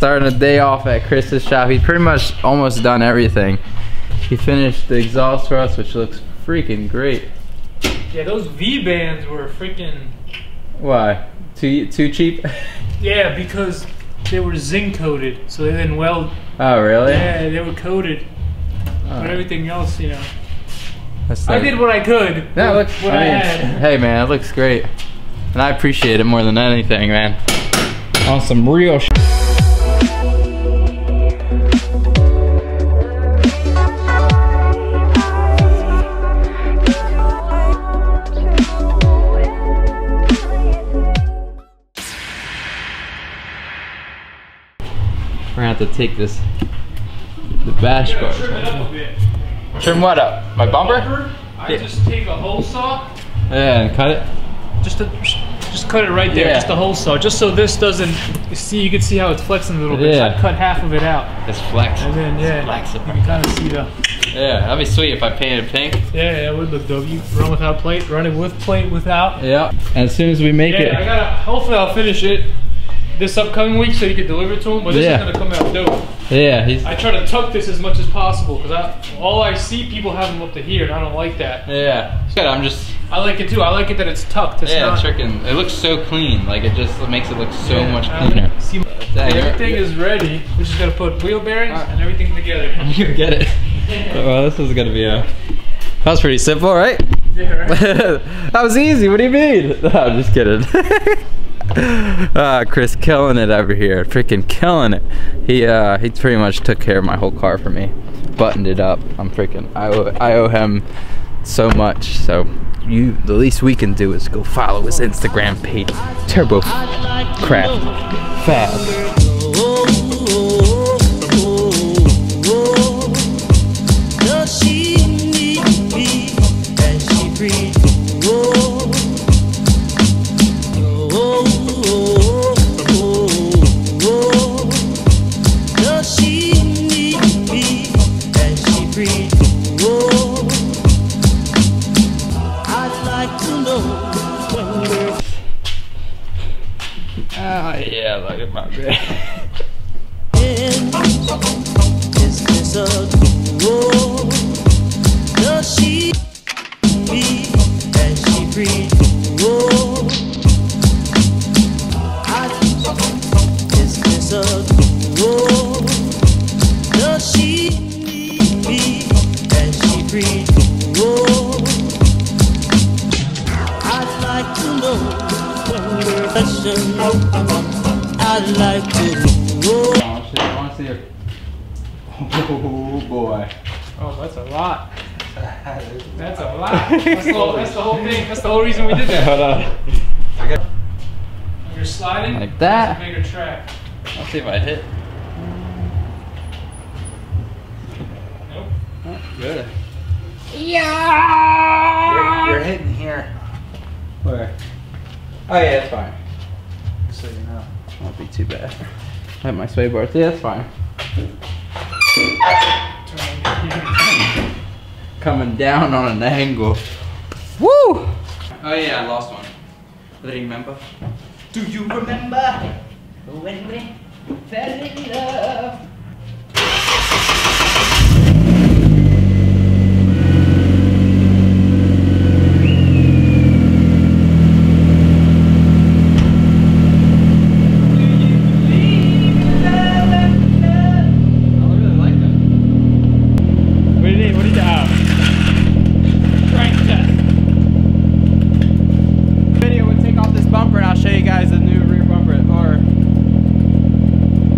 starting a day off at Chris's shop. He's pretty much almost done everything. He finished the exhaust for us, which looks freaking great. Yeah, those V bands were freaking. Why? Too too cheap? Yeah, because they were zinc coated, so they didn't weld. oh really? Yeah, they were coated. Oh, But everything else, you know. that's I did what I could. That looks. what I I, had. hey man, it looks great, and I appreciate it more than anything, man. On some real. To take this. The bash bar. Trim it up. Trim what up? My bumper? I just take a hole saw, Yeah, and cut it. just to, just cut it right there, Yeah. just a hole saw, just so this doesn't. You see, you can see how it's flexing a little bit. So I Yeah. cut half of it out, It's flex. and then yeah, Flex it. you can kind of see the. Yeah, that'd be sweet if I painted pink. Yeah, that would look dope. You run without plate, run it with plate, without. Yeah. And as soon as we make Yeah, I it, gotta. Hopefully, I'll finish it this upcoming week so you can deliver it to him. But this Yeah. is gonna come out dope. yeah, he's I try to tuck this as much as possible because I all I see people have them up to here, and I don't like that. yeah. Good. I'm just I like it too. I like it that it's tucked. It's yeah, not. freaking. It looks so clean. Like it just makes it look so Yeah, much I cleaner. See, everything is ready. We're just gonna put wheel bearings Alright. and everything together. You get it. well, this is gonna be a. That was pretty simple, right? yeah, right? that was easy. What do you mean? No, I'm just kidding. Ah, Chris killing it over here. Freaking killing it. He uh he pretty much took care of my whole car for me. Buttoned it up. I'm freaking I owe I owe him so much. So you the least we can do is go follow his Instagram page. Turbo Craft Fab. Breathes? Ah yeah, look at my bed. Is this a war? Does she be as she breathes? Is this a? Does she be as she? We're passion. I'd like to know. I want to see her. Oh boy. Oh, that's a lot. That's a lot. That's the, whole, that's the whole thing. That's the whole reason we did that. Hold on. When you're sliding, Like that. It's a bigger track. Let's see if I hit. Nope. Good. Yeah. You're, you're hitting here. Where? Oh yeah, that's fine. So you know. Won't be too bad. I have my sway bars. Yeah, that's fine. Coming down on an angle. Woo! Oh yeah, I lost one. Remember? Do you remember when we fell in love? I really like that. What do you need? What do you have? Crank test. video would take off this bumper and I'll show you guys the new rear bumper or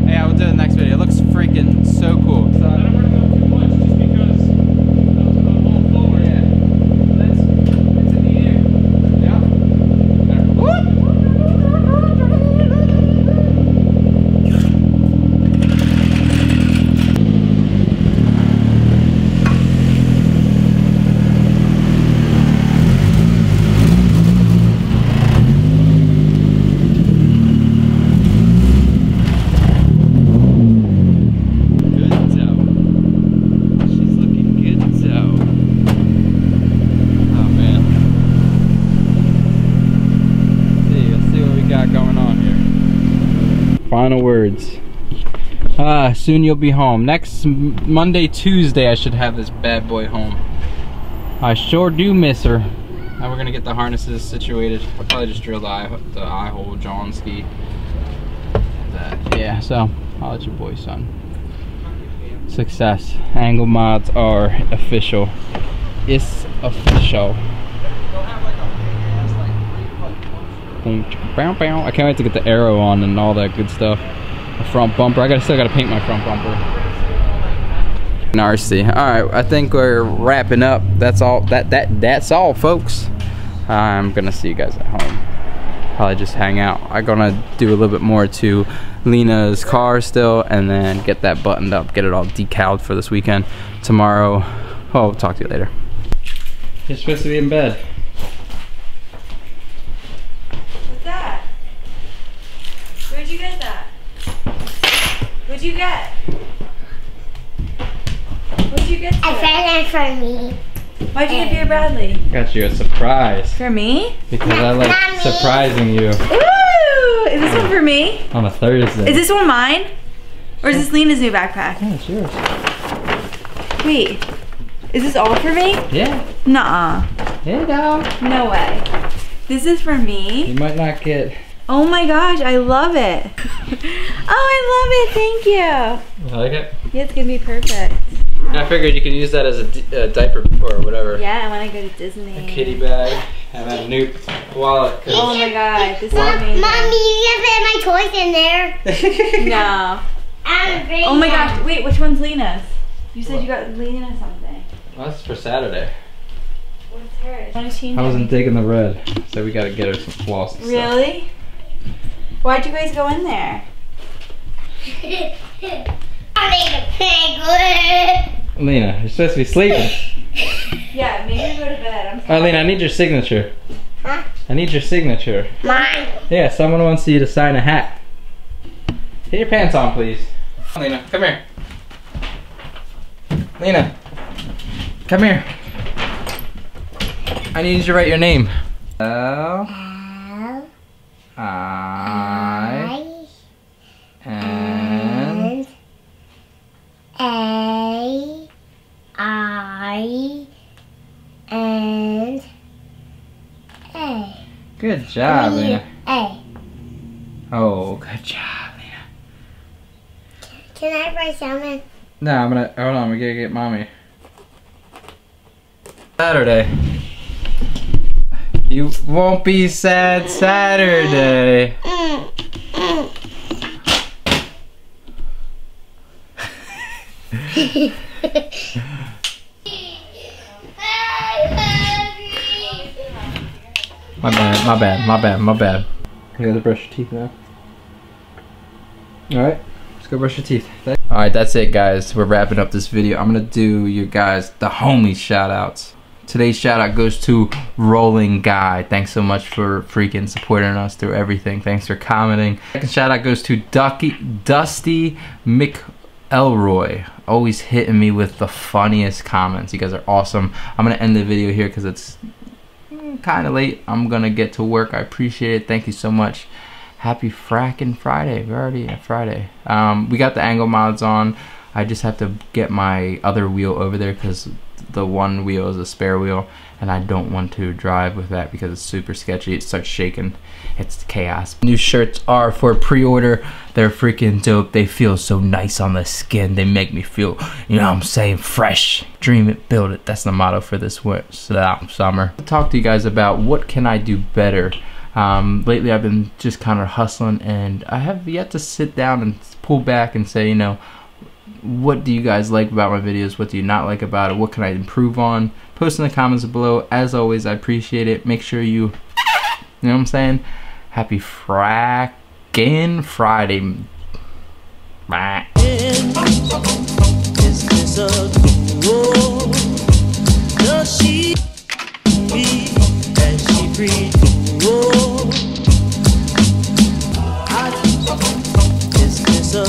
yeah we'll do the next video it looks freaking so cool I don't want to go too much just because I was going to roll forward. Yeah. That's, that's in the air. good so she's looking good so oh man let's see let's see what we got going on here final words Uh, soon you'll be home. Next Monday, Tuesday, I should have this bad boy home. I sure do miss her. Now we're gonna get the harnesses situated. I'll probably just drill the eye, the eye hole, John ski. Yeah, so I'll let your boy, son. Success. Angle mods are official. It's official. I can't wait to get the aero on and all that good stuff. The front bumper. I gotta still gotta paint my front bumper. Narcy. All right, I think we're wrapping up. That's all. That that that's all, folks. I'm gonna see you guys at home. Probably just hang out. I'm gonna do a little bit more to Lena's car still, and then get that buttoned up, get it all decaled for this weekend. Tomorrow. Oh, I'll talk to you later. You're supposed to be in bed. What's that? Where'd you get that? What'd you get? What'd you get? I today? found it for me. Why'd you get Beer Bradley? Got you a surprise For me? because I like Mommy. surprising you Ooh! Is this one for me? on a Thursday. Is this one mine? Or is this Lena's new backpack? Yeah, it's yours. Wait. Is this all for me? Yeah. Nuh-uh. Hey, dog. No way. This is for me. You might not get. Oh my gosh, I love it. oh, I love it. Thank you. You like it? Yeah, it's gonna be perfect. I figured you could use that as a, di- a diaper or whatever. Yeah, I want to go to Disney. A kitty bag and a new wallet. Oh my god, this is Mom, amazing. Mommy, you can put my toys in there. No. I'm Oh my them. gosh, wait, which one's Lena's? You said you got Lena something. That's for Saturday. What's hers? What is she I wasn't digging the red, so we gotta get her some floss. and stuff. Really? Why'd you guys go in there? I need a penguin. Lena, you're supposed to be sleeping. Yeah, maybe go to bed. I'm Alright, Lena, I need your signature. Huh? I need your signature. Mine. Yeah, someone wants you to sign a hat. Get your pants on, please. Lena, come here. Lena, come here. I need you to write your name. Oh. L L I I N and A I and A. Good job, Lena. A. Oh, good job, Lena. Can I write something? No, I'm gonna hold on. We gotta get mommy. Saturday. You won't be sad Saturday. Mm, mm. My bad, my bad, my bad, my bad. You gotta brush your teeth now. Alright, let's go brush your teeth. Alright, that's it guys. We're wrapping up this video. I'm gonna do you guys the homie shout outs. Today's shout out goes to Rolling Guy. Thanks so much for freaking supporting us through everything. Thanks for commenting. Second shout out goes to Ducky, Dusty McElroy. Always hitting me with the funniest comments. You guys are awesome. I'm gonna end the video here because it's kind of late. I'm gonna get to work. I appreciate it. Thank you so much. Happy fracking Friday. We're already at Friday. Um, we got the angle mods on. I just have to get my other wheel over there because the one wheel is a spare wheel, and I don't want to drive with that because it's super sketchy. It starts shaking. It's chaos. New shirts are for pre-order. They're freaking dope. They feel so nice on the skin. They make me feel, you know what I'm saying, fresh. Dream it, build it. That's the motto for this wi- summer. I'll talk to you guys about what can I do better. Um, lately, I've been just kind of hustling, and I have yet to sit down and pull back and say, you know, what do you guys like about my videos? What do you not like about it? What can I improve on? Post in the comments below. As always, I appreciate it. Make sure you, you know what I'm saying? Happy frackin' Friday. Bye. Is